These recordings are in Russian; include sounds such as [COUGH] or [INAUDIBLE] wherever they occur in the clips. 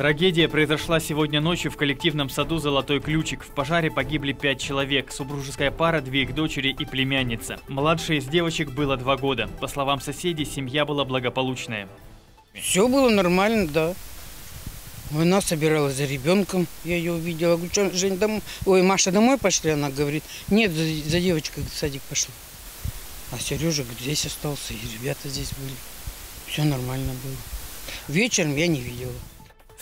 Трагедия произошла сегодня ночью в коллективном саду «Золотой ключик». В пожаре погибли пять человек. Супружеская пара, две их дочери и племянница. Младшей из девочек было два года. По словам соседей, семья была благополучная. Все было нормально, да. Она собиралась за ребенком, я ее увидела. Говорю, что, Жень, домой? Ой, Маша, домой пошли? Она говорит, нет, за, за девочкой в садик пошла. А Сережа говорит, здесь остался, и ребята здесь были. Все нормально было. Вечером я не видела.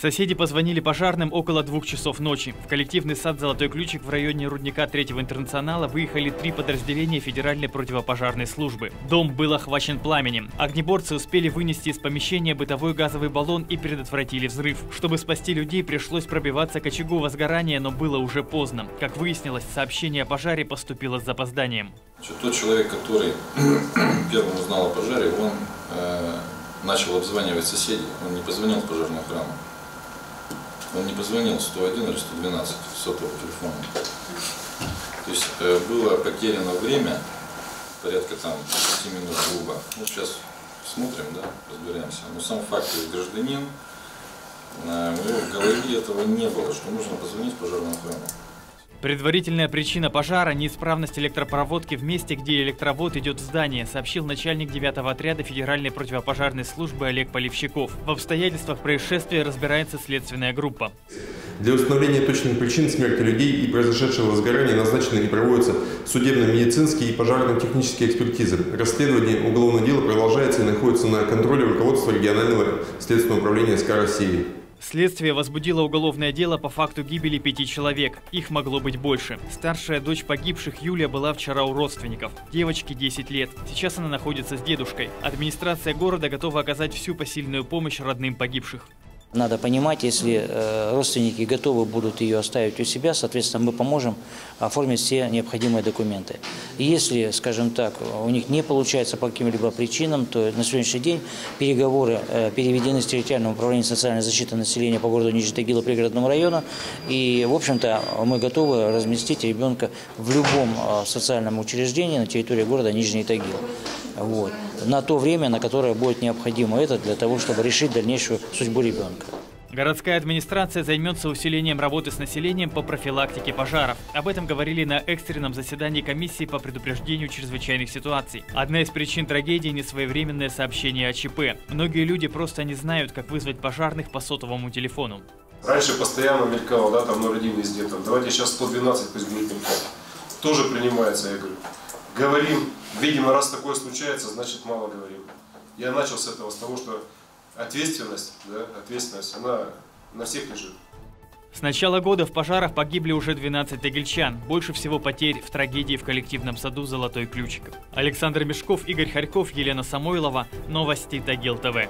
Соседи позвонили пожарным около двух часов ночи. В коллективный сад «Золотой ключик» в районе рудника Третьего интернационала выехали три подразделения Федеральной противопожарной службы. Дом был охвачен пламенем. Огнеборцы успели вынести из помещения бытовой газовый баллон и предотвратили взрыв. Чтобы спасти людей, пришлось пробиваться к очагу возгорания, но было уже поздно. Как выяснилось, сообщение о пожаре поступило с запозданием. Тот человек, который [CLEARS THROAT] первым узнал о пожаре, он э, начал обзванивать соседей. Он не позвонил в пожарную охрану. Он не позвонил 101 или 112 сотового телефона. То есть э, было потеряно время, порядка там 10 минут грубо. Ну, сейчас смотрим, да, разбираемся. Но сам факт, то есть гражданин, э, в голове этого не было, что нужно позвонить в пожарную охрану. Предварительная причина пожара – неисправность электропроводки в месте, где электровод идет в здание, сообщил начальник 9-го отряда Федеральной противопожарной службы Олег Поливщиков. В обстоятельствах происшествия разбирается следственная группа. Для установления точных причин смерти людей и произошедшего возгорания назначены и проводятся судебно-медицинские и пожарно-технические экспертизы. Расследование уголовного дела продолжается и находится на контроле руководства регионального следственного управления СК России. Следствие возбудило уголовное дело по факту гибели пяти человек. Их могло быть больше. Старшая дочь погибших Юлия была вчера у родственников. Девочке 10 лет. Сейчас она находится с дедушкой. Администрация города готова оказать всю посильную помощь родным погибших. Надо понимать, если э, родственники готовы будут ее оставить у себя, соответственно, мы поможем оформить все необходимые документы. И если, скажем так, у них не получается по каким-либо причинам, то на сегодняшний день переговоры э, переведены с территориального управления социальной защиты населения по городу Нижний Тагила пригородному району. И, в общем-то, мы готовы разместить ребенка в любом э, социальном учреждении на территории города Нижний Тагил. Вот. На то время, на которое будет необходимо это для того, чтобы решить дальнейшую судьбу ребенка. Городская администрация займется усилением работы с населением по профилактике пожаров. Об этом говорили на экстренном заседании комиссии по предупреждению чрезвычайных ситуаций. Одна из причин трагедии – несвоевременное сообщение о ЧП. Многие люди просто не знают, как вызвать пожарных по сотовому телефону. Раньше постоянно мелькало, да, там 01 везде, там, давайте сейчас 112 пусть будет мелькать. Тоже принимается, я говорю. Говорим, видимо, раз такое случается, значит мало говорим. Я начал с этого, с того, что ответственность, да, ответственность, она на всех лежит. С начала года в пожарах погибли уже 12 тагильчан. Больше всего потерь в трагедии в коллективном саду «Золотой ключик». Александр Мешков, Игорь Харьков, Елена Самойлова. Новости Тагил ТВ.